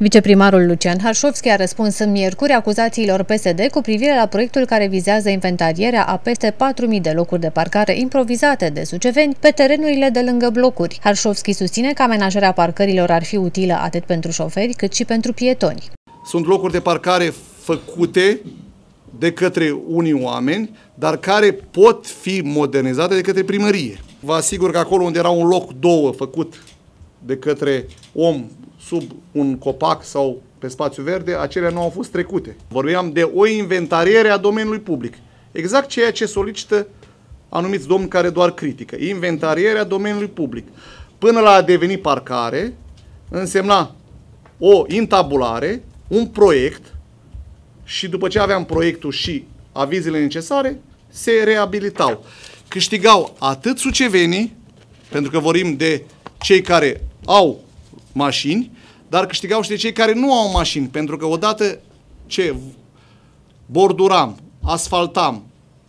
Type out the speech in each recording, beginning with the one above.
Viceprimarul Lucian Harșovski a răspuns în miercuri acuzațiilor PSD cu privire la proiectul care vizează inventarierea a peste 4.000 de locuri de parcare improvizate de suceveni pe terenurile de lângă blocuri. Harșovski susține că amenajarea parcărilor ar fi utilă atât pentru șoferi cât și pentru pietoni. Sunt locuri de parcare făcute de către unii oameni, dar care pot fi modernizate de către primărie. Vă asigur că acolo unde era un loc două făcut de către om sub un copac sau pe spațiu verde, acelea nu au fost trecute. Vorbeam de o inventariere a domeniului public. Exact ceea ce solicită anumiți domni care doar critică. Inventarierea domeniului public. Până la a deveni parcare, însemna o intabulare, un proiect și după ce aveam proiectul și avizele necesare, se reabilitau. Câștigau atât sucevenii, pentru că vorbim de cei care au mașini, dar câștigau și de cei care nu au mașini, pentru că odată ce borduram, asfaltam,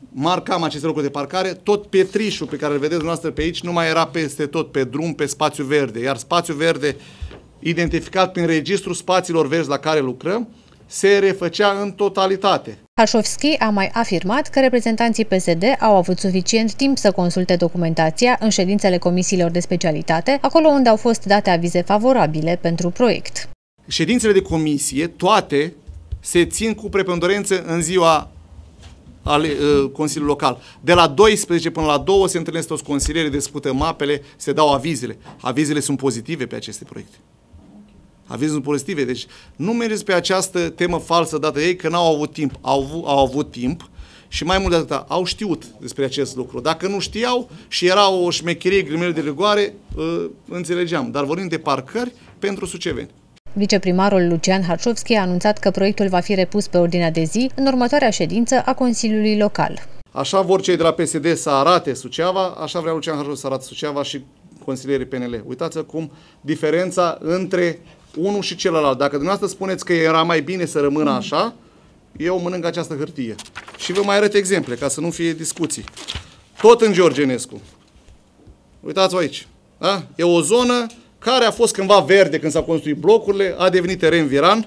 marcam aceste locuri de parcare, tot pietrișul pe care îl vedeți dumneavoastră pe aici nu mai era peste tot pe drum, pe spațiu verde, iar spațiu verde identificat prin registrul spațiilor verzi la care lucrăm, se refăcea în totalitate. Hașovski a mai afirmat că reprezentanții PSD au avut suficient timp să consulte documentația în ședințele comisiilor de specialitate, acolo unde au fost date avize favorabile pentru proiect. Ședințele de comisie, toate, se țin cu preponderență în ziua al uh, Consiliului Local. De la 12 până la 2 se întâlnesc toți consilierii, discută mapele, se dau avizele. Avizele sunt pozitive pe aceste proiecte avizul pozitive. Deci nu mergeți pe această temă falsă dată ei că n-au avut timp. Au, au avut timp și mai mult de atât, au știut despre acest lucru. Dacă nu știau și era o șmecherie grimele de rigoare, uh, înțelegeam. Dar vorbim de parcări pentru suceveni. Viceprimarul Lucian Harșovski a anunțat că proiectul va fi repus pe ordinea de zi în următoarea ședință a Consiliului Local. Așa vor cei de la PSD să arate Suceava, așa vrea Lucian Harșovski să arate Suceava și consilierii PNL. Uitați cum diferența între unul și celălalt. Dacă dumneavoastră spuneți că era mai bine să rămână așa, eu mănânc această hârtie. Și vă mai arăt exemple, ca să nu fie discuții. Tot în Georgenescu. Uitați-vă aici. Da? E o zonă care a fost cândva verde când s-au construit blocurile, a devenit teren viran.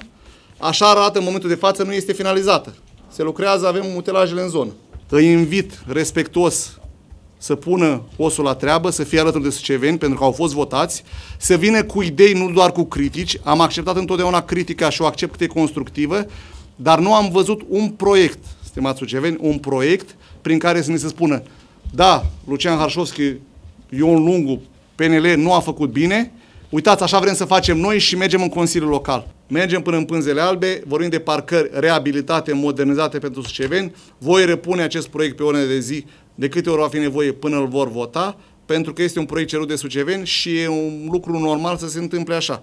Așa arată în momentul de față, nu este finalizată. Se lucrează, avem mutelajele în zonă. Îi invit respectuos să pună osul la treabă, să fie alături de suceveni, pentru că au fost votați, să vină cu idei, nu doar cu critici. Am acceptat întotdeauna critica și o accept cât e constructivă, dar nu am văzut un proiect, stimați suceveni, un proiect prin care să ne se spună da, Lucian Harșovski, Ion Lungu, PNL nu a făcut bine, uitați, așa vrem să facem noi și mergem în Consiliul Local. Mergem până în Pânzele Albe, vorbim de parcări reabilitate, modernizate pentru suceveni. Voi repune acest proiect pe ordine de zi de câte ori va fi nevoie până îl vor vota, pentru că este un proiect cerut de suceveni și e un lucru normal să se întâmple așa.